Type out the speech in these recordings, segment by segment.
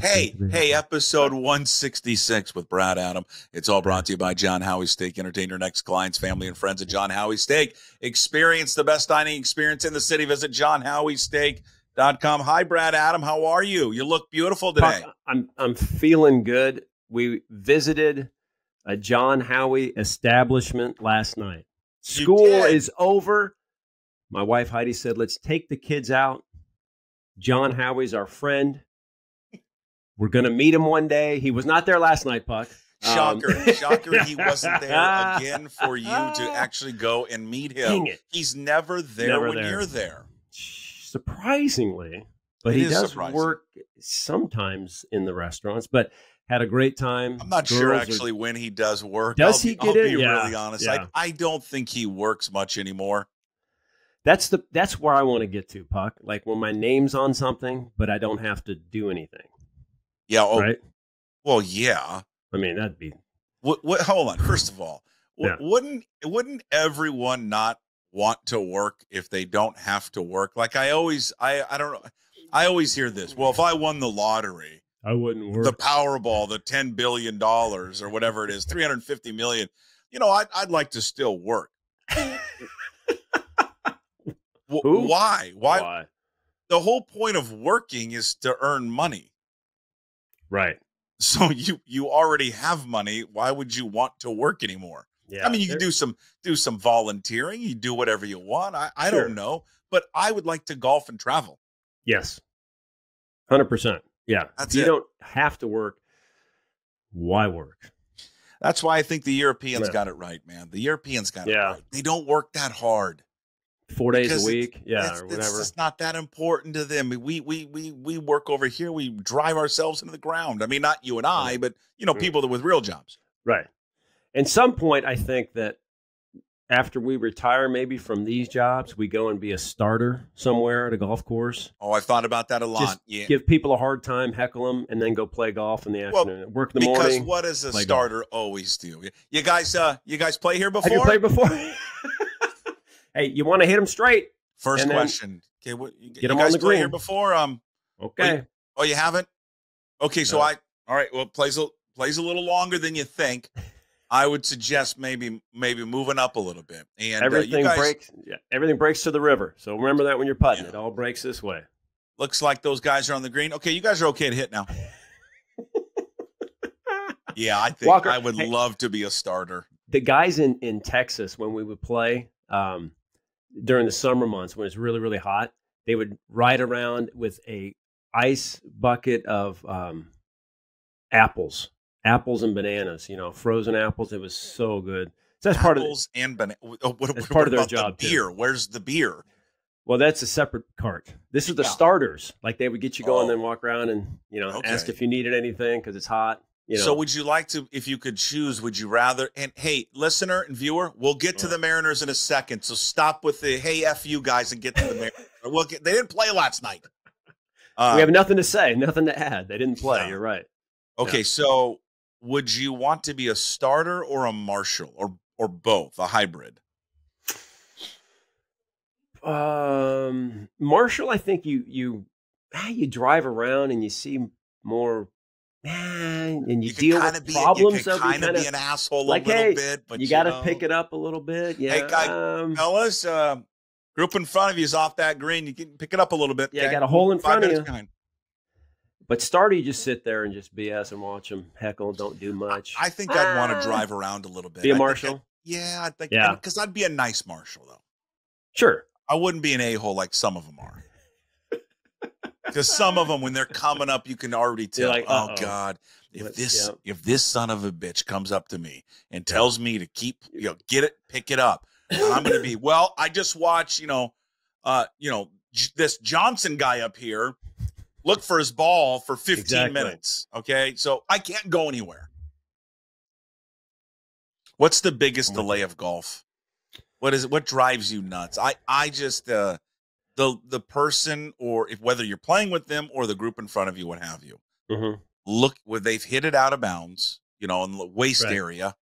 Hey, hey, episode 166 with Brad Adam. It's all brought to you by John Howie Steak. Entertain your next clients, family, and friends at John Howie Steak. Experience the best dining experience in the city. Visit johnhowiesteak.com. Hi, Brad Adam. How are you? You look beautiful today. I'm I'm feeling good. We visited a John Howie establishment last night. School is over. My wife Heidi said, "Let's take the kids out." John Howie's our friend. We're going to meet him one day. He was not there last night, Puck. Um, Shocker. Shocker. He wasn't there again for you to actually go and meet him. He's never there Never when there. you're there. surprisingly, but It he does surprising. work sometimes in the restaurants. But had a great time. I'm not sure Girls are- actually when he does work. Does I'll he be, get I'll in? be Yeah, really honest. yeah. I, I don't think he works much anymore. That's the that's where I want to get to, Puck. Like when my name's on something, but I don't have to do anything. Yeah. Oh, Right? well, yeah. I mean, that'd be What, what, hold on. First of all, Yeah. wouldn't wouldn't everyone not want to work if they don't have to work? Like I always, I I don't know. I always hear this. Well, if I won the lottery, I wouldn't work. the Powerball, the ten billion dollars or whatever it is, three hundred fifty million. You know, I'd I'd like to still work. Who? Why? Why? Why? The whole point of working is to earn money. Right. So you you already have money. Why would you want to work anymore? Yeah. I mean, you can do some do some volunteering. You do whatever you want. I, I Sure. don't know, but I would like to golf and travel. Yes. Hundred percent. Yeah. That's you it. don't have to work, why work? That's why I think the Europeans Yeah. got it right, man. The Europeans got it Yeah. right. They don't work that hard. Four days Because a it's- week. Yeah, it's, or it's whatever. just not that important to them. We we we we work over here. We drive ourselves into the ground. I mean, not you and I, but you know, Mm. people that with real jobs. Right. And some point, I think that after we retire, maybe from these jobs, we go and be a starter somewhere at a golf course. Oh, I thought about that a lot. Just yeah, Give people a hard time, heckle them, and then go play golf in the Well, afternoon. Work in the because morning. what does a play golf. starter always do? You guys, uh, you guys play here before? Have you played before? hey, you want to hit them straight? First question. Okay, what, you, get you guys on the play here green. before? Um, Okay. oh, you haven't? Okay, so No. I. All right. Well, plays a plays a little longer than you think. I would suggest maybe maybe moving up a little bit. And uh, everything you guys, breaks. Yeah, everything breaks to the river. So remember that when you're putting. Yeah. It all breaks this way. looks like those guys are on the green. Okay, you guys are okay to hit now. Yeah, I think Walker, I would hey. love to be a starter. the guys in in Texas when we would play um, during the summer months when it's really really hot, they would ride around with a ice bucket of um, apples, apples and bananas. You know, frozen apples. It was so good. So that's part of. The, Apples and banana. Oh, what, That's what part of their about the job, too. beer? Where's the beer? well, that's a separate cart. This is the Yeah. starters. Like they would get you going, Oh. then walk around and you know ask if you needed anything because it's hot. You know, So would you like to, if you could choose, would you rather? And hey, listener and viewer, we'll get to the Mariners in a second. So stop with the hey f you guys and get to the Mariners. We'll get, they didn't play last night. Uh, we have nothing to say, nothing to add. They didn't play. You're right. okay, so would you want to be a starter or a marshal or or both, a hybrid? Um, Marshall, I think you you ah, you drive around and you see more, man, and you, can deal with be, problems. You so can you kind of kinda- be an asshole like, a little hey, bit, but you got to pick it up a little bit. Yeah, guy- um, fellas. Uh, group in front of you is off that green. You can pick it up a little bit. Yeah, okay? got a hole in Five front of minutes you. behind. but starter, you just sit there and just BS and watch them heckle. Don't do much. I think I'd want Ah. to drive around a little bit. be a I think marshal. I- yeah, I think. Yeah. because I'd be a nice marshal though. Sure. I wouldn't be an a hole like some of them are. Because some of them, when they're coming up, you can already tell. like, oh uh-oh. God, if What- this yeah. if this son of a bitch comes up to me and tells me to keep, you know, get it, pick it up, I'm going to be well. I just watch, you know, uh, you know, J- this Johnson guy up here look for his ball for 15 Exactly. minutes. Okay, so I can't go anywhere. What's the biggest I'm with delay of golf? What is it? What drives you nuts? I I just uh the the person or if whether you're playing with them or the group in front of you, what have you, hmm look where they've hit it out of bounds, you know, in the waist Right. area,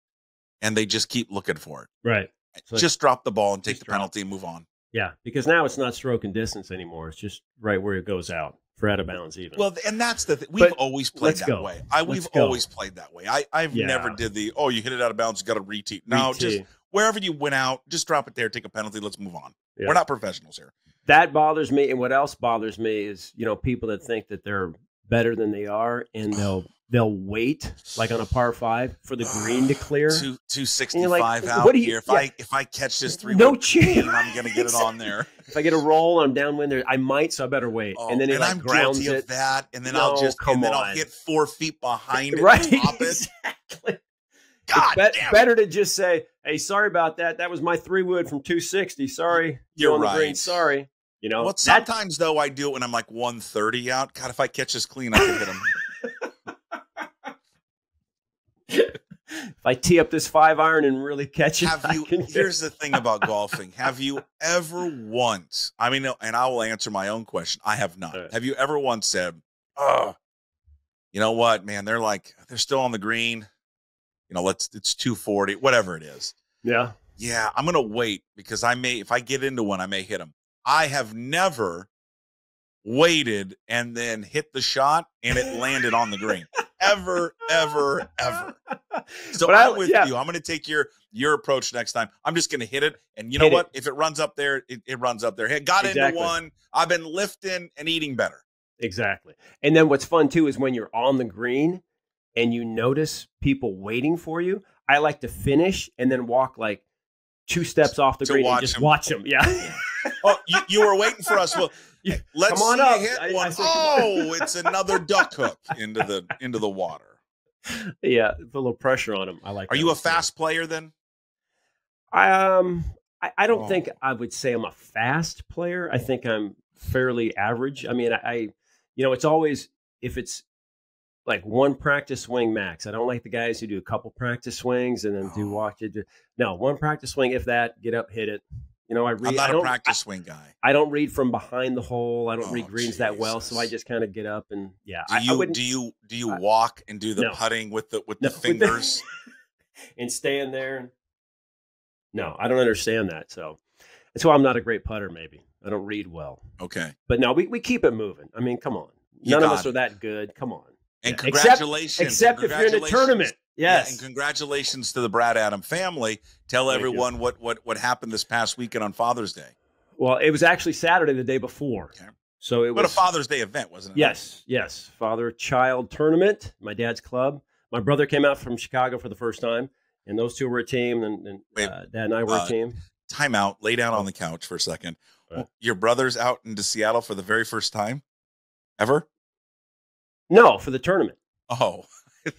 and they just keep looking for it. Right. So- just drop the ball and take the drop. penalty and move on. Yeah, because now it's not stroke and distance anymore. It's just right where it goes out. for out of bounds even. Well, and that's the thing. We've But always played that go. way. I we've go. always played that way. I I've Yeah. never did the oh you hit it out of bounds, you got to retee. No, just wherever you went out, just drop it there, take a penalty, let's move on. Yeah. We're not professionals here. That bothers me. And what else bothers me is you know people that think that they're better than they are, and they'll they'll wait like on a par five for the green to clear. Two two sixty you're like, out you- here. If yeah. I if I catch this three No chance. I'm gonna get it on there. If I get a roll, I'm downwind there. I might, so I better wait. Oh, and then he like I'm grounds guilty it. of that, and then No, I'll just come and then I'll on. hit four feet behind it, right? and exactly. God be- better to just say, "Hey, sorry about that. That was my three wood from 260. Sorry, You're on the right. green. Sorry." You know, Well, sometimes though I do it when I'm like 130 out. God, if I catch this clean, I can hit him. if I tee up this five iron and really catch it, have you here's the thing about golfing have you ever once i mean and i will answer my own question i have not right. have you ever once said oh you know what man they're like they're still on the green you know let's it's 240 whatever it is yeah. yeah i'm gonna wait because i may if i get into one i may hit them i have never waited and then hit the shot and it landed on the green ever ever ever so But I- I'm with yeah. you. I'm going to take your your approach next time. I'm just going to hit it, and you know Hit it. what? If it runs up there, it, it runs up there. Hey, got into one. I've been lifting and eating better. Exactly. And then what's fun too is when you're on the green and you notice people waiting for you. I like to finish and then walk like two steps off the green and just just 'em. watch them. Yeah. Oh, you, you were waiting for us. Well, Yeah, let's come on see up. hit I- I one. said, oh, it's another duck hook into the into the water. yeah. Put a little pressure on him. I like Are you a one, fast player then? Um, I, I don't Oh. think I would say I'm a fast player. I think I'm fairly average. I mean, I, I, you know, it's always if it's like one practice swing max. I don't like the guys who do a couple practice swings and then do Oh. walk it. No, one practice swing. If that, get up, hit it. You know, I read. I'm not a practice swing guy. I, I don't read from behind the hole. I don't Oh, read greens that well, so I just kind of get up and yeah. Do I, I you wouldn't do you do you I- walk and do the No. putting with the with No, the fingers? and stand there. and- No, I don't understand that. So that's why I'm not a great putter. Maybe I don't read well. okay. But no, we, we keep it moving. I mean, come on. You None of us it. are that good. Come on. And Yeah. Except- congratulations. Except if you're in a Congratulations. Tournament. Yeah, and congratulations to the Brad Adam family. Tell Thank you. everyone what what what happened this past weekend on Father's Day. well, it was actually Saturday the day before. Okay. So it What a Father's Day event, wasn't it? Yes, yes. Father child tournament, my dad's club. My brother came out from Chicago for the first time, and those two were a team, and, and Wait, uh, dad and I were uh, a team. Time out. Lay down on the couch for a second. Right. Your brother's out into Seattle for the very first time ever. No, for the tournament. Oh,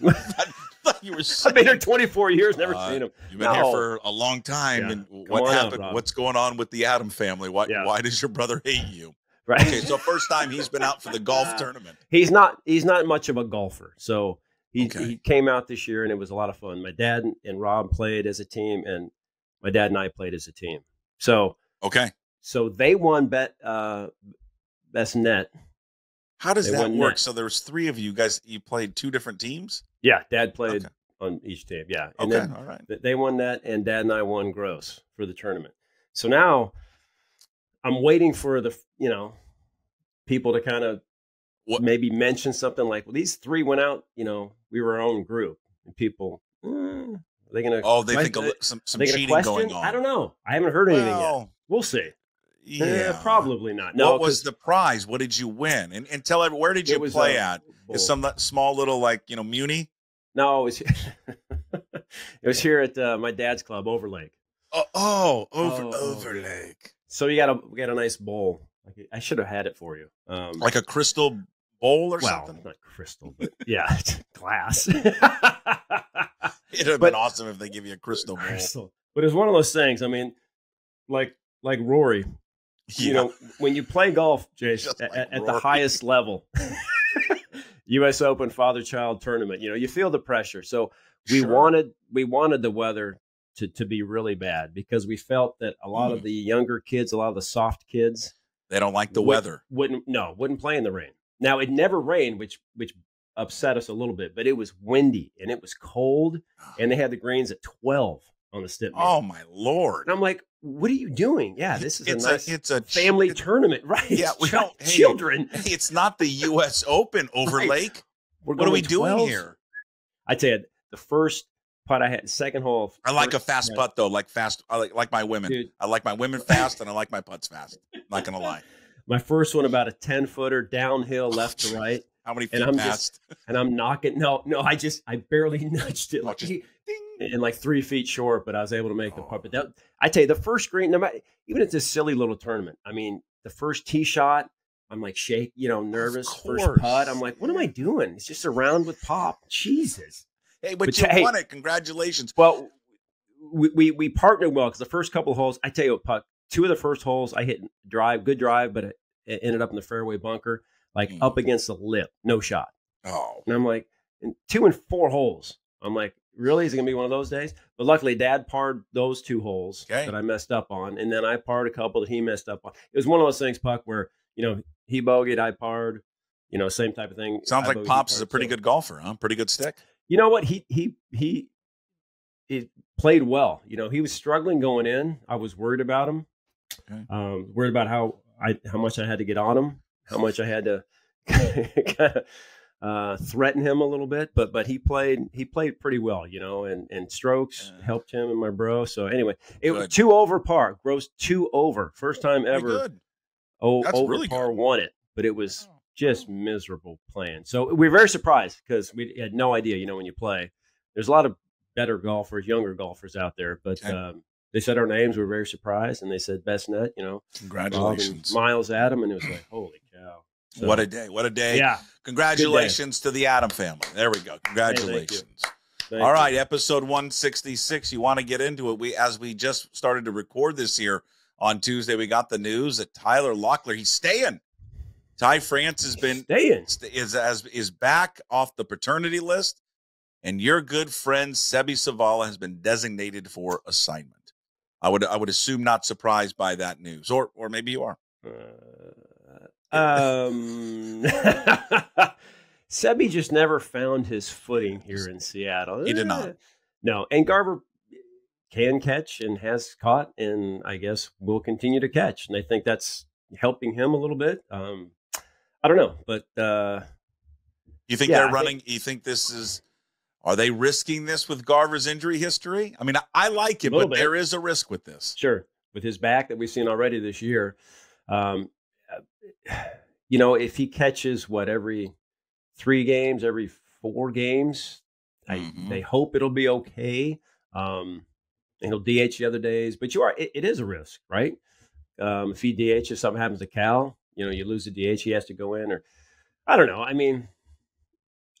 you were. I've been here 24 years, never Uh, seen him. You've been here for a long time, Yeah. and Come what on happened? Rob. What's going on with the Adam family? Why? Yeah. Why does your brother hate you? Right? Okay, so first time he's been out for the golf tournament. he's not he's not much of a golfer. So he Okay. he came out this year and it was a lot of fun. My dad and Rob played as a team and my dad and I played as a team. So Okay, so they won bet uh best net. how does They that work? net. So there was three of you guys. You played two different teams. Yeah, dad played Okay. on each team. Yeah. And Okay, then all right. they won that and dad and I won gross for the tournament. So now I'm waiting for the you know people to kind of What- maybe mention something like, well, these three went out, you know, we were our own group. And people, eh, are they going to, Oh, they think a, some some they cheating question? going on. I don't know. I haven't heard anything yet. Well, see. yeah, Eh, probably not. No, what was the prize? What did you win? And and tell everyone where did you play at? bowl. Is some small little like you know Muni? No, it was, it was here at uh, my dad's club, Overlake. Oh, oh over Oh, Overlake, So you got a, we got a nice bowl. I should have had it for you. Um, like a crystal bowl or well, something. not crystal, but yeah, glass. It'd have but- been awesome if they give you a crystal bowl. But it's one of those things. I mean, like like Rory, you know, when you play golf, at, like at the highest level, U.S. Open Father Child Tournament, you know, you feel the pressure. So we Sure. wanted we wanted the weather to to be really bad because we felt that a lot Mm. of the younger kids, a lot of the soft kids, They don't like the would- weather. wouldn't no wouldn't play in the rain. Now it never rained, which which upset us a little bit, but it was windy and it was cold, and they had the greens at twelve on the Stimp. Oh my lord! And I'm like, what are you doing? Yeah, this is it's a nice it's a family tournament, right? Yeah, we don't- hey, children. It's not the U.S. Open over Right. Lake. We're What are we going doing here? I tell you, the first putt I had, second hole. I like a fast putt, putt though. Like fast. I like like my women. Dude, I like my women fast, and I like my putts fast. Not gonna lie. my first one about a ten footer downhill, oh, left to right, How many And I'm past? just- and I'm knocking. No, no, I just I barely nudged it, Oh, like just he- Ding. And like three feet short, but I was able to make the Oh. putt. But that, I tell you, the first green, no matter even it's a silly little tournament, I mean, the first tee shot, I'm like shake, you know, nervous. First putt, I'm like, what am I doing? It's just a round with pop. Jesus. Hey, but, But you hey- won it. Congratulations. Well, we we, we partnered well because the first couple of holes, I tell you what, puck. Two of the first holes, I hit drive, good drive, but it, it ended up in the fairway bunker, like Mm. up against the lip, no shot. Oh, And I'm like, and two and four holes. I'm like, really? Is it gonna be one of those days? But luckily, Dad parred those two holes Okay. that I messed up on, and then I parred a couple that he messed up on. It was one of those things, Puck, where you know he bogeyed, I parred. You know, same type of thing. sounds I like bogeyed, Pops is a pretty So- good golfer, huh? Pretty good stick. You know what? He he he it played well. You know, he was struggling going in. I was worried about him. Okay. Um, worried about how I how much I had to get on him, how much I had to kind of uh, threaten him a little bit. But but he played he played pretty well. You know, and and strokes Yeah. helped him and my bro. So anyway, it was two over par. Gross two over. First time ever. Oh, over really par good. won it, but it was just miserable playing. So we were very surprised because we had no idea. You know, when you play, there's a lot of better golfers, younger golfers out there, but Okay. um, they said our names. We were very surprised, and they said best net. You know, Congratulations. Miles Adam, and it was like holy. So, What a day. What a day. yeah. Congratulations to the Adam family. There we go. Congratulations. Thank All you. right, episode 166. You want to get into it. We as we just started to record this here on Tuesday, we got the news that Tyler Locklear, he's staying. Ty France has been staying. st- is as is back off the paternity list, and your good friend Seby Zavala has been designated for assignment. I would I would assume not surprised by that news, or or maybe you are. Uh, um, Seby just never found his footing here in Seattle. He did not. Eh, No, and Garver can catch and has caught, and I guess will continue to catch. And I think that's helping him a little bit. Um, I don't know, but uh, You think Yeah, they're running? you think this is? Are they risking this with Garver's injury history? I mean, I, I like it, but bit. there is a risk with this. Sure, with his back that we've seen already this year, um, you know, if he catches what every three games, every four games, Mhm. I they hope it'll be okay. Um, and he'll DH the other days, but you are it, it is a risk, right? Um, if he DH, if something happens to Cal, you know, you lose the DH, he has to go in, or I don't know. I mean,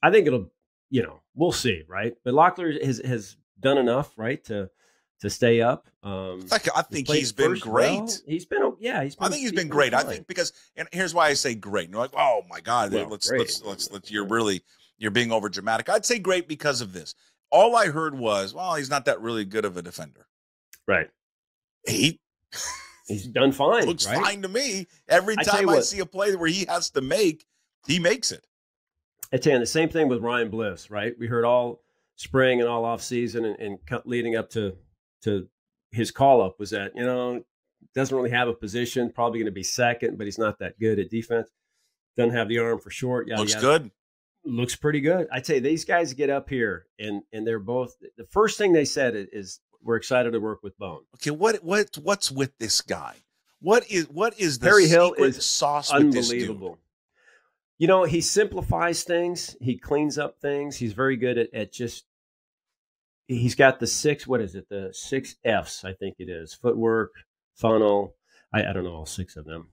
I think it'll, you know, we'll see, right? But Locklear has has done enough, right, to to stay up. Um, I think, I think he's been great. well. He's been, yeah, he's been. I think he's been great. I think because, and here's why I say great. You're like, oh my god, Well, let's let's let's let's. You're really you're being over dramatic. I'd say great because of this. All I heard was, well, he's not that really good of a defender. right. He He's done fine. looks right? fine to me. Every time you I what. see a play where he has to make, he makes it. I tell you, the same thing with Ryan Bliss, right? We heard all spring and all off season and, and leading up to to his call up was that you know doesn't really have a position, probably going to be second, but he's not that good at defense. Doesn't have the arm for short. Yada, Looks yada. good. Looks pretty good. I tell you, these guys get up here and and they're both. The first thing they said is, we're excited to work with Bone. Okay, what what what's with this guy? What is what is the Perry Hill is sauce? Unbelievable. You know, he simplifies things. He cleans up things. He's very good at, at just. He's got the six. What is it? The six Fs, I think it is. Footwork, funnel. I, I don't know all six of them.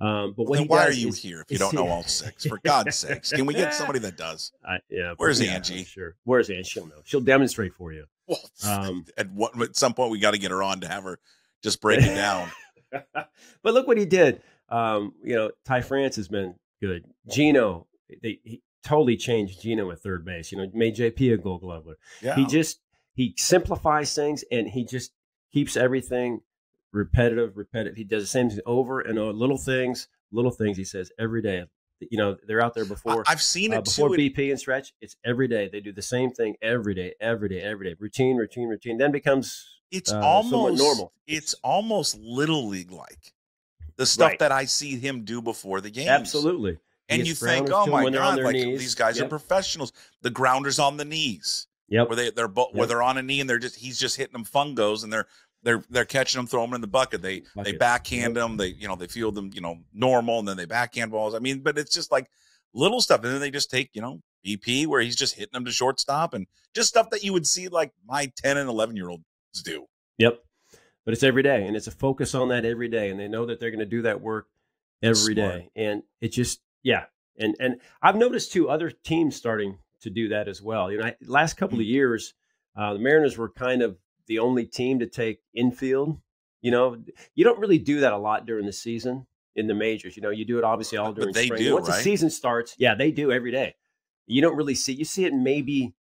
Um, but Then why are you is- here if you don't know all six? For God's sakes, can we get somebody that does? I, yeah. Where's yeah, Angie? Sure. Where's Angie? She'll know. She'll demonstrate for you. Well, Um, at what at some point we got to get her on to have her just break it down. but look what he did. Um, you know, Ty France has been good. Geno, they he totally changed Geno at third base. You know, made JP a Gold Glover. Yeah, He just he simplifies things and he just keeps everything repetitive, repetitive. He does the same thing over and over. Little things, little things. He says every day. You know, they're out there before. I, have seen it uh, before too. BP and stretch, it's every day. They do the same thing every day, every day, every day. Routine, routine, routine. Then becomes It's uh, almost normal. It's almost little league like the stuff Right. that I see him do before the game. Absolutely. And you think, oh my when they're on god, like knees. these guys are professionals. The grounders on the knees, Yep. where they they're bo- where they're on a knee and they're just he's just hitting them fungos and they're they're they're catching them, throwing them in the bucket. They they Bucket. backhand them. They you know they field them you know normal and then they backhand balls. I mean, but it's just like little stuff, and then they just take you know BP where he's just hitting them to shortstop and just stuff that you would see like my ten and eleven year olds do. Yep. But it's every day, and it's a focus on that every day, and they know that they're going to do that work every day, and it just yeah, and and I've noticed too other teams starting to do that as well. You know, I, last couple Mm. of years, uh, the Mariners were kind of the only team to take infield. You know, you don't really do that a lot during the season in the majors. You know, you do it obviously all But during they spring. do, Once right? the season starts, yeah, they do every day. You don't really see you see it maybe,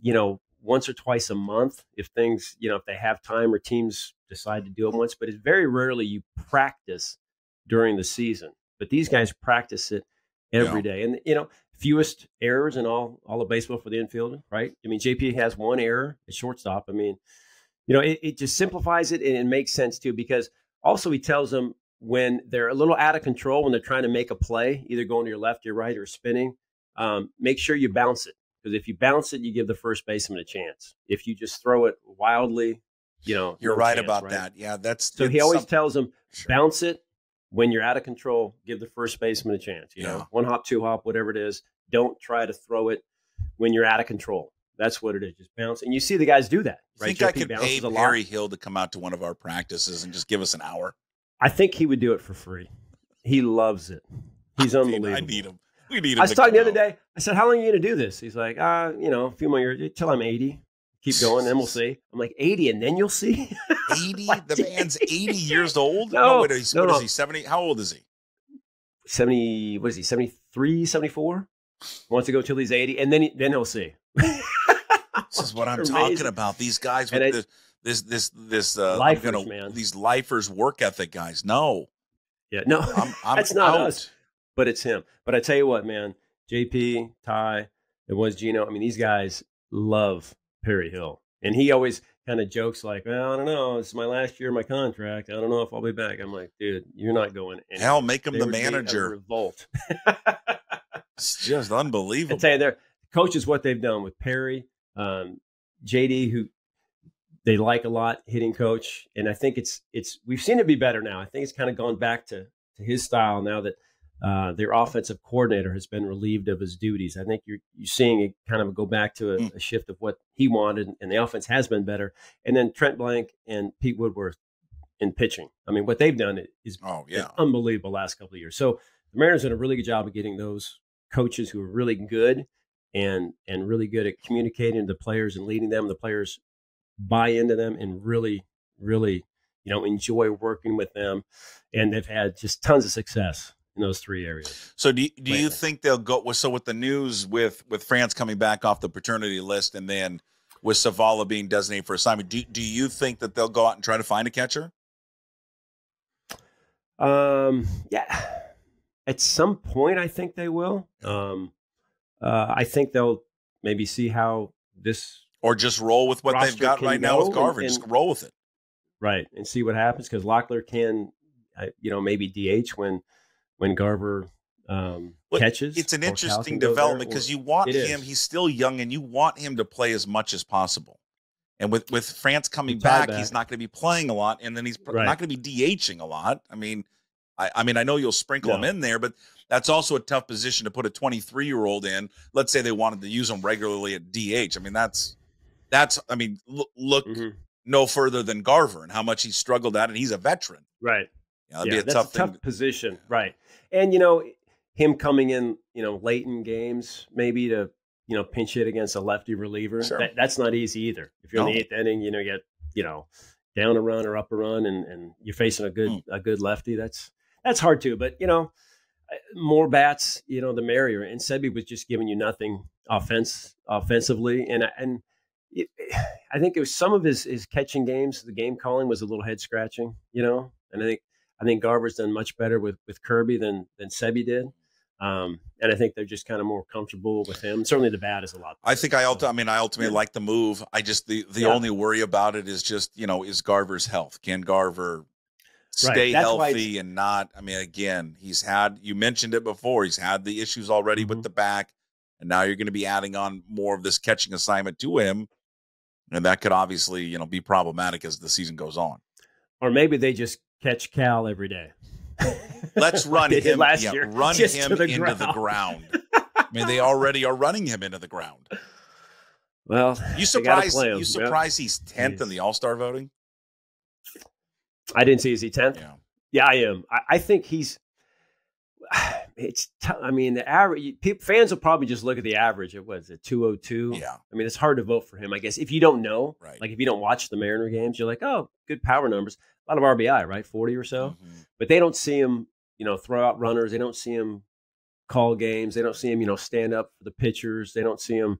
you know, once or twice a month if things, you know, if they have time or teams decide to do it once, but it's very rarely you practice during the season. But these guys practice it every day, And you know, fewest errors in all all of baseball for the infield, right? I mean, JP has one error at shortstop. I mean, you know, it, it just simplifies it and it makes sense too because also he tells them when they're a little out of control when they're trying to make a play, either going to your left, your right, or spinning, um, make sure you bounce it because if you bounce it, you give the first baseman a chance. If you just throw it wildly, you know, You're no right chance, about right? that. Yeah, that's So he always tells them Sure. bounce it when you're out of control. Give the first baseman a chance. You Yeah. know, one hop, two hop, whatever it is. Don't try to throw it when you're out of control. That's what it is. Just bounce, and you see the guys do that. I Right? think I could pay. Perry Hill to come out to one of our practices and just give us an hour. I think he would do it for free. He loves it. He's I unbelievable. I need him. We need him. I was talking the other day. I said, "How long are you going to do this?" He's like, "Uh, you know, a few more years till I'm 80. Keep going, then we'll see." I'm like, "80, and then you'll see." 80? Like, the man's 80 years old? No, wait, he's, no, what is no. he, 70? How old is he? 70. What is he? 73, 74. Wants to go till he's 80, and then he, then he'll see. This is what I'm Amazing. talking about. These guys with And this, this, this, this, uh, Lifers, gonna- man. these lifers work ethic guys. No, Yeah, no, I'm, I'm That's not out. us. but it's him. But I tell you what, man, JP, Ty, it was Geno. I mean, these guys love Perry Hill, and he always kind of jokes like, "Well, I don't know. It's my last year of my contract. I don't know if I'll be back." I'm like, "Dude, you're not going." anywhere." Hell, make him There the would be a manager. revolt. It's just unbelievable. I tell you, their coaches what they've done with Perry, um, JD, who they like a lot, hitting coach, and I think it's it's we've seen it be better now. I think it's kind of gone back to to his style now that uh, their offensive coordinator has been relieved of his duties. I think you're you're seeing it kind of go back to a, Mm. a shift of what he wanted, and the offense has been better. And then Trent Blank and Pete Woodworth in pitching. I mean, what they've done is oh, is unbelievable last couple of years. So the Mariners did a really good job of getting those coaches who are really good and and really good at communicating to the players and leading them. The players buy into them and really, really, you know, enjoy working with them. And they've had just tons of success in those three areas. So do you, do you think they'll go? So with the news with with France coming back off the paternity list, and then with Zavala being designated for assignment, do do you think that they'll go out and try to find a catcher? Um, yeah, at some point, I think they will. Um, uh, I think they'll maybe see how this Or just roll with what they've got right now with go Garver? and- just roll with it. right and see what happens because Locklear can, uh, you know, maybe DH when when Garver um, Well, catches. It's an interesting Calkin goes there, development because you want him. is. He's still young, and you want him to play as much as possible. And with with France coming back, back. he's not going to be playing a lot, and then he's Right. not going to be DHing a lot. I mean, I, I mean, I know you'll sprinkle him in there, but that's also a tough position to put a 23 year old in. Let's say they wanted to use him regularly at DH. I mean, that's that's. I mean, look, look Mhm. no further than Garver and how much he struggled at, and he's a veteran. right. You know, that'd yeah, be a that's tough a tough position, right? And you know, him coming in, you know, late in games, maybe to you know pinch hit against a lefty reliever. Sure. That, that's not easy either. If you're in the eighth inning, you know, you get you know down a run or up a run, and and you're facing a good Hmm. a good lefty. That's that's hard too. But you know, more bats, you know, the merrier. And Seby was just giving you nothing offense offensively, and I- and. It, I think it was some of his, his catching games. The game calling was a little head scratching, you know. And I think I think Garver's done much better with with Kirby than than Seby did. Um, and I think they're just kind of more comfortable with him. Certainly, the bat is a lot. Better. I think I ulti- I mean I ultimately like the move. I just the the Yeah. only worry about it is just you know is Garver's health. Can Garver stay why healthy and not? I mean, again, he's had you mentioned it before. He's had the issues already with Mhm. the back, and now you're going to be adding on more of this catching assignment to him, and that could obviously you know be problematic as the season goes on. Or maybe they just catch Cal every day. Let's run him, last yeah, year, run him the into the ground. ground. I mean, they already are running him into the ground. Well, You surprised? You surprised he's tenth in the All Star voting? I didn't see is he tenth. Yeah. Yeah, I am. I, I think he's. It's. T- I mean, the average people, fans will probably just look at the average. It was it two hundred two. Yeah. I mean, it's hard to vote for him. I guess if you don't know, Right. like if you don't watch the Mariner games, you're like, oh, good power numbers, a lot of RBI, right, forty or so. Mhm. But they don't see him, you know, throw out runners. They don't see him call games. They don't see him, you know, stand up for the pitchers. They don't see him,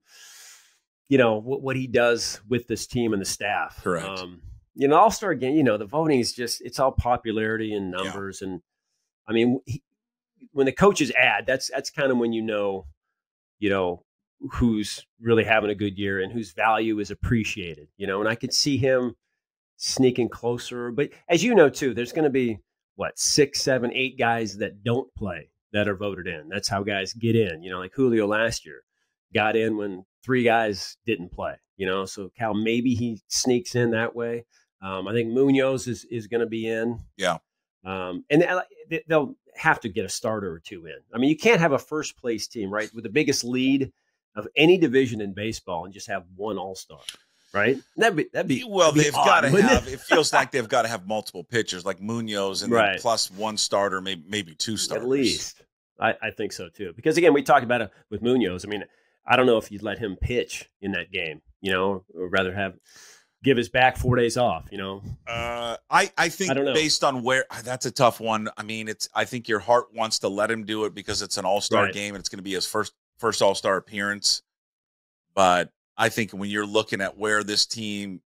you know, what, what he does with this team and the staff. Correct. Um, you know, All Star game. You know, the voting is just it's all popularity and Yeah. numbers, and I mean, he, when the coaches add, that's that's kind of when you know, you know, who's really having a good year and whose value is appreciated. You know, and I could see him sneaking closer. But as you know too, there's going to be what six, seven, eight guys that don't play that are voted in. That's how guys get in. You know, like Julio last year got in when three guys didn't play. You know, so Cal maybe he sneaks in that way. Um, I think Munoz is is going to be in. Yeah. Um, and they- they'll have to get a starter or two in. I mean, you can't have a first place team, right, with the biggest lead of any division in baseball and just have one All Star, right? That'd be that'd be Well, that'd be they've got to have. It feels like they've got to have multiple pitchers, like Munoz, and then Right. plus one starter, maybe maybe two starters. At least. I, I think so too. Because again, we talked about it with Munoz. I mean, I don't know if you'd let him pitch in that game, you know, or rather have give his back four days off, you know. Uh, I I think I don't know. based on where ah, that's a tough one. I mean, it's I think your heart wants to let him do it because it's an All Star Right. game and it's going to be his first first All Star appearance. But I think when you're looking at where this team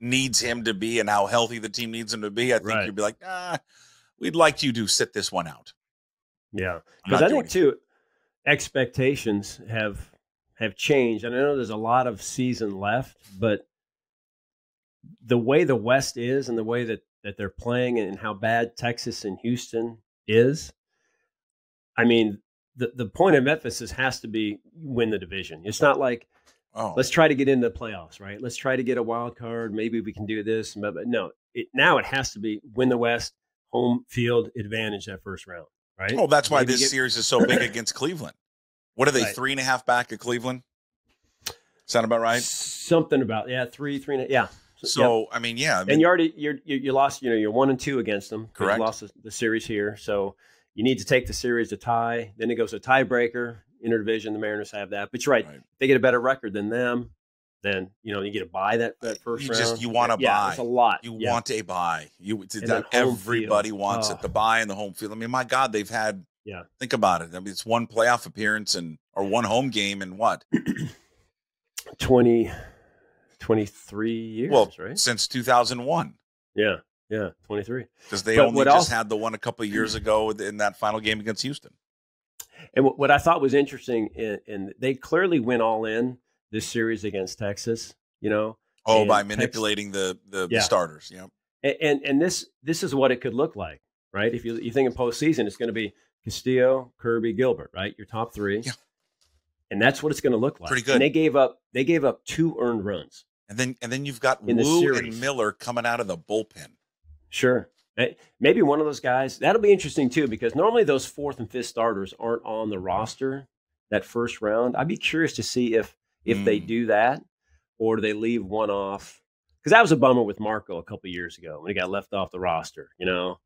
needs him to be and how healthy the team needs him to be, I think Right. you'd be like, ah, we'd like you to sit this one out. Yeah. Because I think too, expectations have have changed. And I know there's a lot of season left, but the way the West is and the way that that they're playing and how bad Texas and Houston is, I mean, the the point of emphasis has to be win the division. It's not like Oh, let's try to get into the playoffs, right? Let's try to get a wild card. Maybe we can do this. But, but no, it, now it has to be win the West, home field advantage that first round, right? oh, that's why Maybe this get- series is so big against Cleveland. What are they Right. three and a half back at Cleveland? Sound about right? Something about yeah, three, three, and a- yeah. So I mean, yeah, I mean, and you already you're, you you lost. You know, you're one and two against them. Correct. You lost the, the series here, so you need to take the series to tie. Then it goes to tiebreaker, interdivision. The Mariners have that, but you're right. Right. If they get a better record than them, then you know you get to buy that that first you round. just you want to yeah, buy. it's a lot. You Yeah. want a buy. You it's- And then home everybody field. wants Oh. it. The buy and the home field. I mean, my God, they've had. Yeah. Think about it. I mean, it's one playoff appearance and or one home game and what? 20, 23 years, well, right? since 2001 Yeah, yeah, twenty three. because they But only just else- had the one a couple of years ago in that final game against Houston. And what, what I thought was interesting, and, and they clearly went all in this series against Texas. You know, Oh, by manipulating the the, the Yeah. starters. Yeah. and, and and this this is what it could look like, right? If you you think in postseason, it's going to be Castillo, Kirby, Gilbert, right? Your top three. Yeah. And that's what it's going to look like. Pretty good. And they gave up they gave up two earned runs. And then and then you've got In Woo and Miller coming out of the bullpen. Sure. Maybe one of those guys. That'll be interesting too, because normally those fourth and fifth starters aren't on the roster that first round. I'd be curious to see if if they Mm. do that or do they leave one off. Because that was a bummer with Marco a couple years ago when he got left off the roster. You know,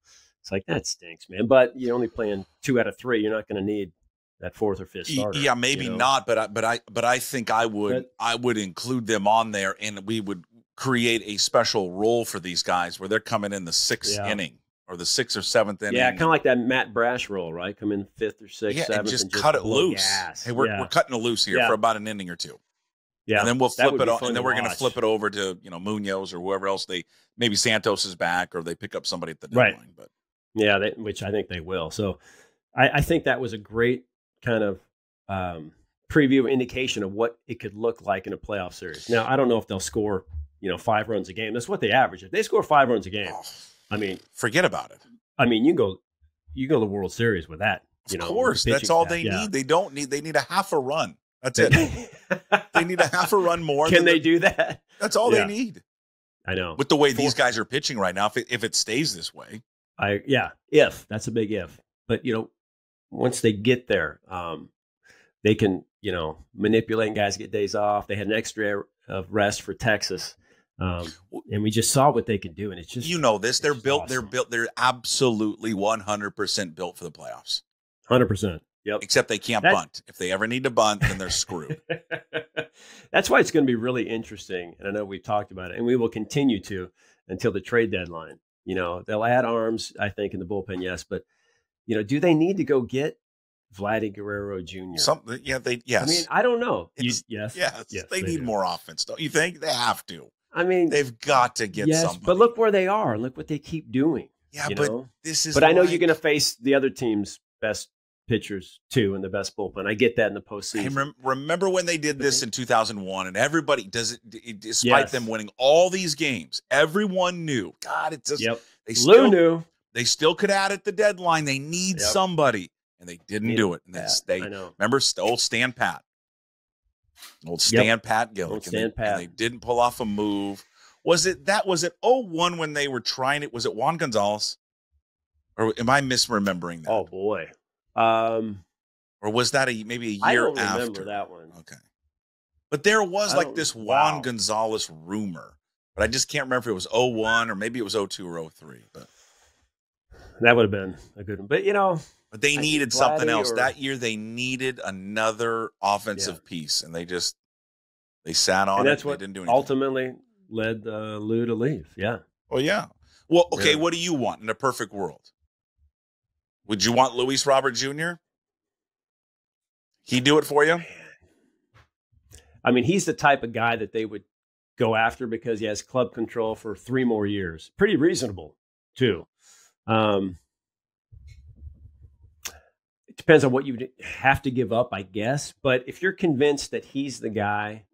it's like that stinks, man. But you're only playing two out of three. You're not going to need that fourth or fifth starter. Yeah, maybe you know? not, but I, but I but I think I would But- I would include them on there, and we would create a special role for these guys where they're coming in the sixth Yeah. inning or the sixth or seventh inning. Yeah, kind of like that Matt Brash role, right? Come in fifth or sixth, yeah, seventh, and just cut it loose. gas. Hey, we're yeah. we're cutting it loose here for about an inning or two, yeah. and then we'll flip it, be o- fun and then we're going to flip it over to you know Munoz or whoever else they maybe Santos is back or they pick up somebody at the Right. But Yeah, they, which I think they will. So I, I think that was a great kind of um, preview indication of what it could look like in a playoff series. Now, I don't know if they'll score, you know, five runs a game. That's what they average. If they score five runs a game, Oh, I mean, forget about it. I mean, you go, you go to the World Series with that. You Of know, course, that's all they Yeah. need. They don't need. They need a half a run. That's it. they need a half a run more. Can they the- do that? That's all Yeah. they need. I know. With the way Four- these guys are pitching right now, if it, if it stays this way, I yeah, if that's a big if. But you know, once they get there, um, they can you know manipulate guys get days off. They had an extra of rest for Texas, um, and we just saw what they could do. And it's just you know this. They're built. They're built. They're absolutely one hundred percent built for the playoffs. hundred percent. Yep. Except they can't bunt. If they ever need to bunt, then they're screwed. That's why it's going to be really interesting. And I know we've talked about it, and we will continue to until the trade deadline. You know, they'll add arms, I think, in the bullpen, yes, but you know, do they need to go get Vladdy Guerrero Jr.? Something. Yeah. They. Yes. I mean, I don't know. You, yes, yes. yes, they, they need do. more offense. Don't you think? They have to. I mean, They've got to get yes, somebody. but look where they are. Look what they keep doing. Yeah, but know? this is. but I know you're going to face the other team's best pitchers too, and the best bullpen. I get that in the postseason. rem- remember when they did this in 2001, and everybody does it. Despite Yes. them winning all these games, everyone knew. God, it's just yep, they Lou still knew. they still could add at the deadline. They need Yep. somebody, and they didn't do it. And they, they I know. remember old Stand Pat, old Yep. Stand Pat Gillick, Old and they- Stan and they didn't pull off a move. Was it that? Was it 01 when they were trying it? Was it Juan Gonzalez, or am I misremembering that? Oh boy, um, or was that a maybe a year don't after? remember that one. Okay. But there was I like this Juan wow. Gonzalez rumor, but I just can't remember if it was 01 or maybe it was 02 or 03. But That would have been a good one. But you know, but they I needed something else. or- that year they needed another offensive piece and they just they sat on and it. that's and what they didn't do anything. ultimately led uh, Lou to leave. Yeah. well, yeah. Well, okay, Yeah. what do you want in a perfect world? Would you want Luis Robert Jr.? He do it for you? I mean, he's the type of guy that they would go after because he has club control for three more years. Pretty reasonable, too. Um, it depends on what you have to give up, I guess. But if you're convinced that he's the guy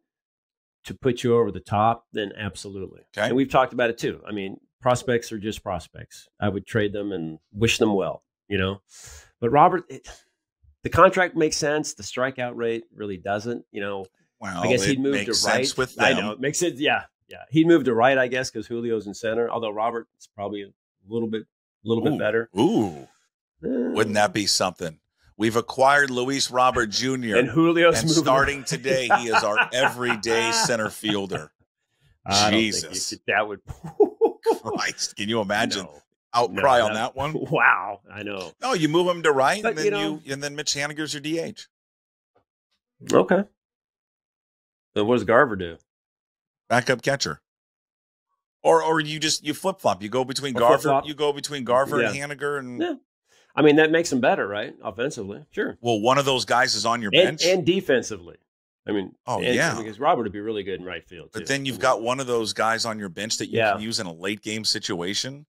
to put you over the top, then absolutely. Okay. And we've talked about it too. I mean, prospects are just prospects. I would trade them and wish them well, you know. But Robert, it, the contract makes sense. The strikeout rate really doesn't. You know, Well, I guess he'd move to right. with I know it makes it. Yeah, yeah. He'd move to right, I guess, because Julio's in center. Although Robert is probably a little bit, a little Ooh. bit better. Ooh. Wouldn't uh, that be something? We've acquired Luis Robert Jr. And Julio's and starting today, he is our everyday center fielder. I don't think you Jesus. could- that would. Christ, can you imagine No. outcry No, on that- that one? Wow, I know. No, you move him to right, But, and then you you, and then Mitch Haniger's your DH. Okay. Then what does Garver do? backup catcher. Or or you just you flip flop. You go between Or Garver, flip-flop. you go between Garver and Yeah. Haniger, and Yeah. I mean, that makes them better, right? Offensively, sure, well, one of those guys is on your and, bench. and defensively. I mean, Oh, and- yeah. because Robert would be really good in right field. but then you've got one of those guys on your bench that you Yeah. can use in a late game situation,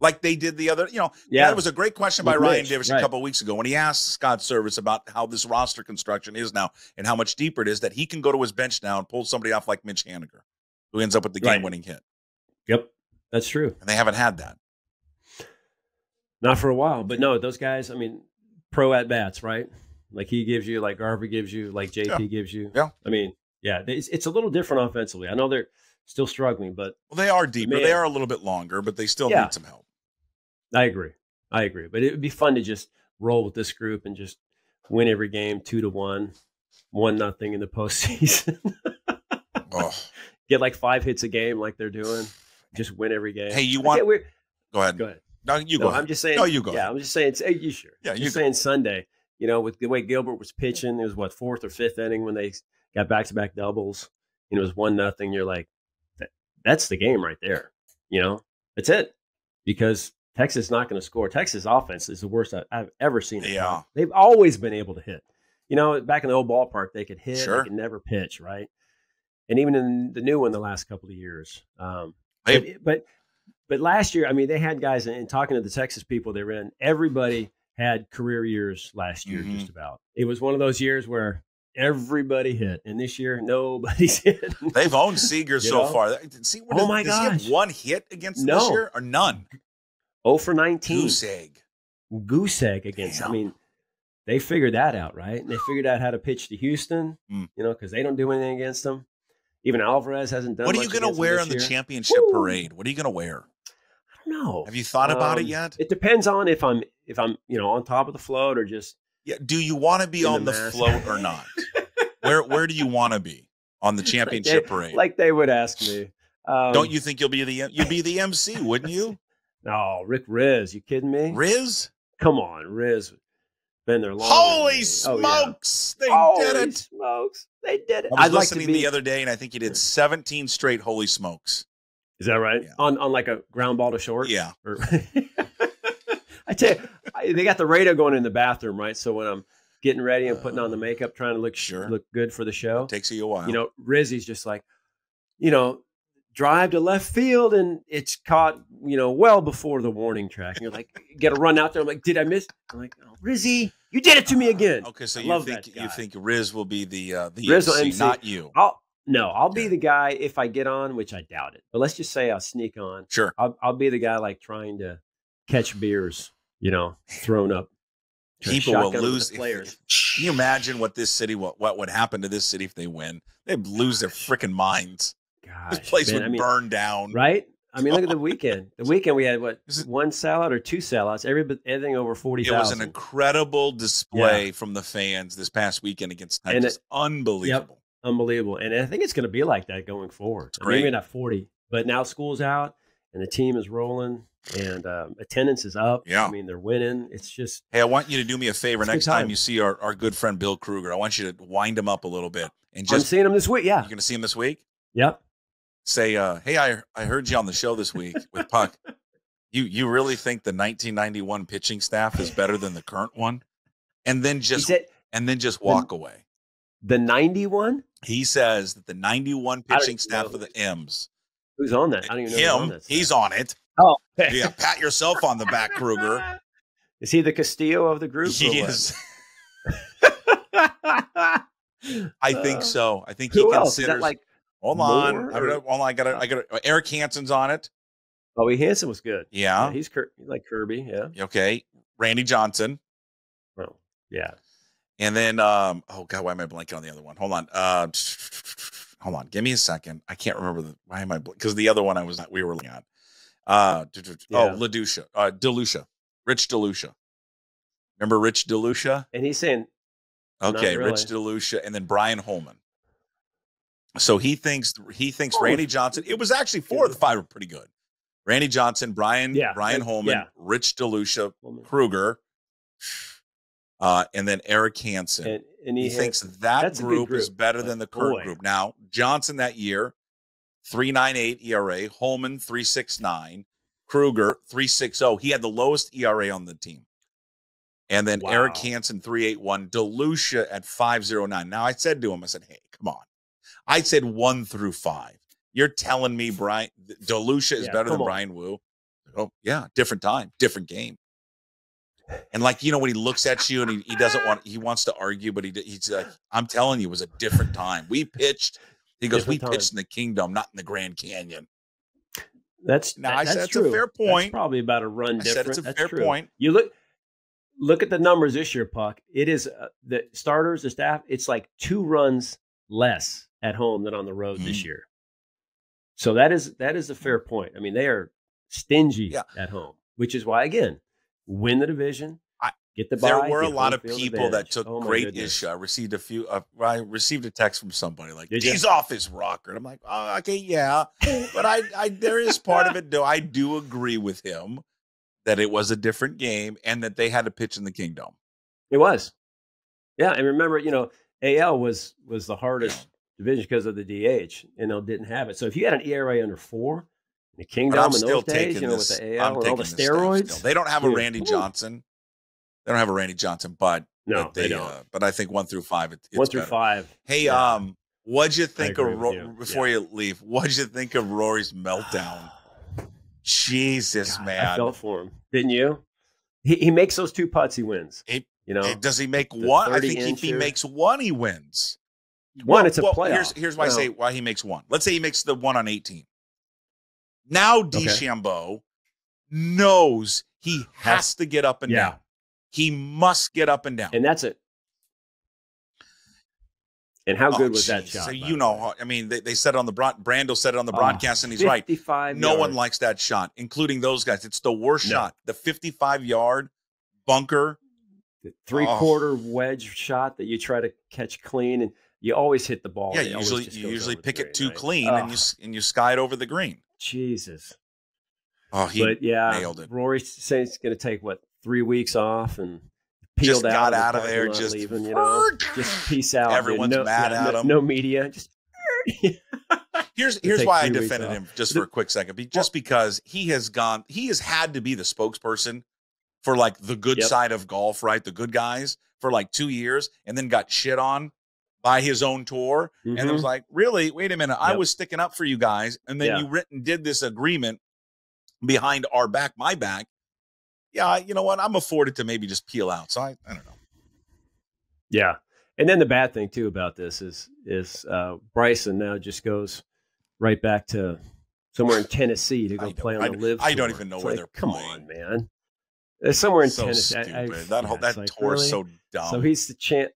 like they did the other. You know, yeah, that was a great question by Ryan Mitch, Divish right. a couple weeks ago when he asked Scott Servais about how this roster construction is now and how much deeper it is that he can go to his bench now and pull somebody off like Mitch Haniger, who ends up with the Right. game winning hit. Yep, that's true. And they haven't had that. Not for a while, but no, those guys. I mean, pro at bats, right? Like he gives you, like Garver gives you, like JP gives you. Yeah. I mean, yeah, it's, it's a little different offensively. I know they're still struggling, but Well, they are deeper. Man. They are a little bit longer, but they still Yeah. need some help. I agree. I agree. But it would be fun to just roll with this group and just win every game two to one, one nothing in the postseason. Oh. Get like five hits a game, like they're doing. Just win every game. Hey, you want? Go ahead. go ahead. No, you no, go. I'm ahead. just saying. No, you go Yeah, ahead. I'm just saying. Hey, you sure? Yeah, you're saying Sunday. You know, with the way Gilbert was pitching, it was what fourth or fifth inning when they got back to back doubles. And it was one nothing. You're like, that, that's the game right there. You know, that's it. Because Texas is not going to score. Texas offense is the worst I- I've ever seen. it. Yeah. they've always been able to hit. You know, back in the old ballpark, they could hit. Sure. They could never pitch, right? And even in the new one, the last couple of years, um, but, but but last year, I mean, they had guys and talking to the Texas people they ran. Everybody had career years last year, Mhm. just about. It was one of those years where everybody hit, and this year nobody's hit. They've owned Seager so know? far. See, what Oh does- my does he have one hit against them this year or none? 0 for 19. Goose egg. goose egg against. I mean, they figured that out, right? And they figured out how to pitch to Houston, Mm. you know, because they don't do anything against them. Even Alvarez hasn't done. What are you going to wear on the year. championship Woo. parade? What are you going to wear? I don't know. Have you thought about it Um, yet? It depends on if I'm if I'm you know on top of the float or just Yeah. Do you want to be on the the, float or not? where Where do you want to be on the championship like they, parade? like they would ask me. Um, Don't you think you'll be the you'd be the MC, wouldn't you? No, Rick Rizzs. You kidding me? Riz? Come on, Riz. Been there long. Holy oh, smokes! They did it. smokes! They did it. I was I'd like listening to be. the other day, and I think he did 17 straight holy smokes. Is that right? Yeah. On on like a ground ball to short. Yeah. Or- I tell you, I, they got the radio going in the bathroom, right? So when I'm getting ready and putting on the oh. makeup, trying to look Sure. look good for the show, It takes you a while. you know, Rizzy's just like, you know, drive to left field and it's caught, you know, well before the warning track. And you're like, get a run out there. I'm like, did I miss? I'm like, oh, Rizzy, you did it to me again. okay, so I you love think you think Riz will be the uh, the Riz MC, MC. not you? I'll no, I'll be the guy if I get on, which I doubt it. But let's just say I'll sneak on. Sure. I'll, I'll be the guy like trying to catch beers, you know, thrown up. People will Shotgun with the lose. if- players. Can you imagine what this city what what would happen to this city if they win? They'd lose their freaking minds. Gosh, This place man, would I mean, burn down. right? I mean, look at the weekend. The weekend we had what it- one sellout or two sellouts? Every everything over forty It was an incredible display from the fans this past weekend against And Texas. Unbelievable. Unbelievable, and I think it's going to be like that going forward. I mean, Maybe not forty, but now school's out and the team is rolling and um, attendance is up. Yeah. I mean they're winning. It's just Hey, I want you to do me a favor It's a good next time time. you see our, our good friend Bill Krueger. I want you to wind him up a little bit and just. I'm seeing him this week. Yeah. you're going to see him this week. Yep. Say, uh, hey, I I heard you on the show this week with Puck. You you really think the 1991 pitching staff is better than the current one? And then just said and then just walk away. the ninety one. He says that the 91 pitching staff of the M's, Who's on that? I don't even know. on him, that he's on it. Oh, Yeah, pat yourself on the back, Krueger. Is he the Castillo of the group? He is. I think Uh, so. I think he Who else? Is considers. that like hold on, more, I gotta, or- hold on. I got. I got. Erik Hanson's on it. Bobby Hansen was good. Yeah. he's Kir- he's like Kirby. Yeah. Okay. Randy Johnson, Well, yeah. and then um. Oh God, why am I blanking on the other one? Hold on. Uh, hold on. Give me a second. I can't remember the. Why am I? Because the other one I was not. We were looking at. Uh. d- Yeah. Oh, Ladusha. Uh, Delucia. Rich Delucia. Remember Rich Delucia? And he's saying Okay, really. Rich Delucia, and then Brian Holman. So he thinks he thinks Oh. Randy Johnson. It was actually four of the five were pretty good. Randy Johnson, Brian, Yeah, Brian Holman, yeah. Rich Delucia. Krueger, uh, and then Erik Hanson. and, and he, he has- thinks that good group, is better but than the current boy. group. Now Johnson that year, three nine eight ERA. Holman three six nine. Krueger three six zero. He had the lowest ERA on the team. And then Eric Hansen, 381, Delucia at 509. Now I said to him, I said, hey, come on. I said one through five. You're telling me Brian Delucia is Yeah, better than on. Bryan Woo? Oh, yeah, different time, different game. And like, you know, when he looks at you and he, he doesn't want, he wants to argue, but he, he's like, I'm telling you, it was a different time. We pitched, he goes, we Different pitched in the kingdom, not in the Grand Canyon. that's Now, that- I said that's a fair That's point. probably about a run I different. said it's a That's fair true. point. You look look at the numbers this year, Puck. It is uh, the starters, the staff. It's like two runs less at home than on the road this Mhm. year. So that is that is a fair point. I mean, they are stingy Yeah. at home, which is why again, win the division, I- get the bye. there were a lot of people that took Oh, great goodness. issue. I received a few. Uh, I received a text from somebody like, Did? "He's off his rocker." And I'm like, "Oh, okay, yeah," but I, I, there is part of it. though. I do agree with him that it was a different game and that they had to pitch in the Kingdom. It was. Yeah, and remember, you know, AL was was the hardest division because of the DH, and they didn't have it. So if you had an ERA under four, the Kingdom I'm in still those days, you know, this. with the I'm AL and all the steroids. They don't have a Randy. Johnson. They don't have a Randy Johnson, but No, but they, don't. uh, but I think one through five, it, it's One through better. five. Hey, Yeah. um, what'd you think of Ro- you. before you leave? What'd you think of Rory's meltdown? Jesus, God, man. I felt for him. Didn't you? he, he makes those two putts, he wins. He- you know, Does he make one? I think if he makes one, he wins. One, it's a Here's, playoff. here's why I say why he makes one. Let's say he makes the one on 18. Now DeChambeau knows he has to get up and Yeah. down. He must get up and down. and that's it. And how Oh, good was that shot? So you know? I mean, they, they said it on the broad, Brando said it on the Oh, broadcast, and he's right. 55 No one likes that shot, including those guys. It's the worst No. shot. The 55 yard bunker. Three Oh. quarter wedge shot that you try to catch clean, and you always hit the ball. yeah, you usually you usually the pick it too right? clean, Oh, and you and you sky it over the green. Jesus. Oh, he but yeah, nailed it. Rory says he's going to take what three weeks off and peeled just out got of, the out of there, just leaving, you know, just peace out. Everyone's no, mad yeah, at no, him. No media, just Here's here's why I three defended him just for a quick second. Just because he has gone, he has had to be the spokesperson for like the good Yep. side of golf, right? The good guys for like two years, and then got shit on by his own tour, and it was like, really? Wait a minute, I was sticking up for you guys, and then Yeah. you written did this agreement behind our back, my back. Yeah, you know what? I'm afforded to maybe just peel out. So I, I don't know. yeah. And then the bad thing too about this is is uh, Bryson now just goes right back to somewhere in Tennessee to go play on I the LIV. I don't even know It's where like, they're Come playing. on, man. It's somewhere in so Tennessee. I- stupid. I- that whole that like, tour really? so dumb. So he's the champ,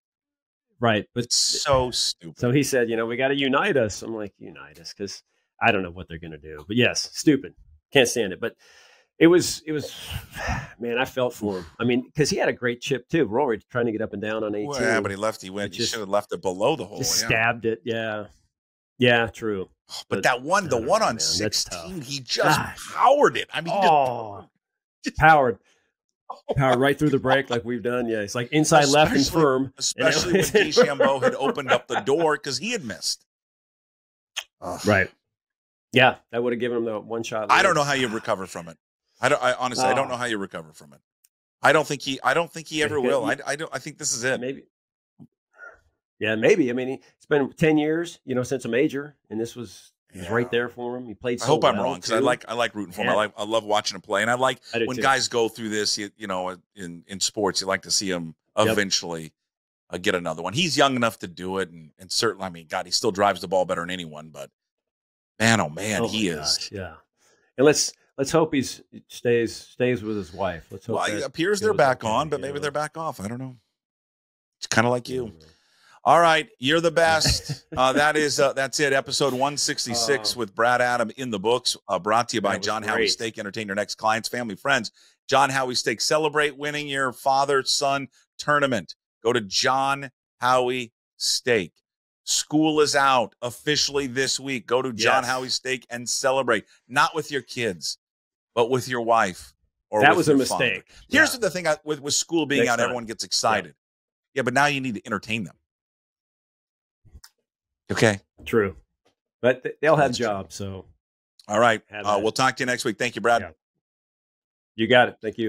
right? But it's so stupid. So he said, you know, we got to unite us. I'm like, unite us, because I don't know what they're going to do. But yes, stupid. Can't stand it. But it was, it was, man, I felt for him. I mean, because he had a great chip too. Rory trying to get up and down on 18. Well, yeah, but he left. He went. He just- should have left it below the hole. just yeah. stabbed it. Yeah. Yeah, true. But, but that one, the one know, on man. Sixteen, he just God. powered it. I mean, Oh, just, powered. Powered right through the break like we've done. Yeah. It's like inside left and Especially- firm. especially when DeChambeau had opened up the door because he had missed. Ugh. Right. Yeah. That would have given him the one shot. I don't know how you recover from it. I don't. I honestly, I don't Oh. know how you recover from it. I don't think he. I don't think he ever will. I, I don't. I think this is it. Maybe. Yeah, maybe. I mean, it's been ten years, you know, since a major, and this was was Yeah. right there for him. He played. I So hope I'm wrong because I like I like rooting for him. I like I love watching him play, and I like I when too. guys go through this. You, you know, in in sports, you like to see him Yep. eventually uh, get another one. He's young enough to do it, and and certainly, I mean, God, he still drives the ball better than anyone. But man, oh man, Oh he is. gosh, yeah. And let's let's hope he's stays stays with his wife. Let's hope. Well, it appears they're back on, but maybe know. they're back off. I don't know. It's kind of like you. All right, you're the best. uh, that is uh, that's it. Episode 166 Oh. with Brad Adam in the books. Uh, brought to you by John Howie. Steak. Entertain your next clients, family, friends. John Howie Steak. Celebrate winning your father son tournament. Go to John Howie Steak. School is out officially this week. Go to John Yes. Howie Steak and celebrate. Not with your kids, but with your wife. Or That was a your father. mistake. Here's Yeah. the thing I, with, with school being Next out, time. everyone gets excited. Yeah, but now you need to entertain them. Okay. True, but th- they'll have jobs. So All right. Uh, we'll talk to you next week. Thank you, Brad. Yeah. you got it. Thank you.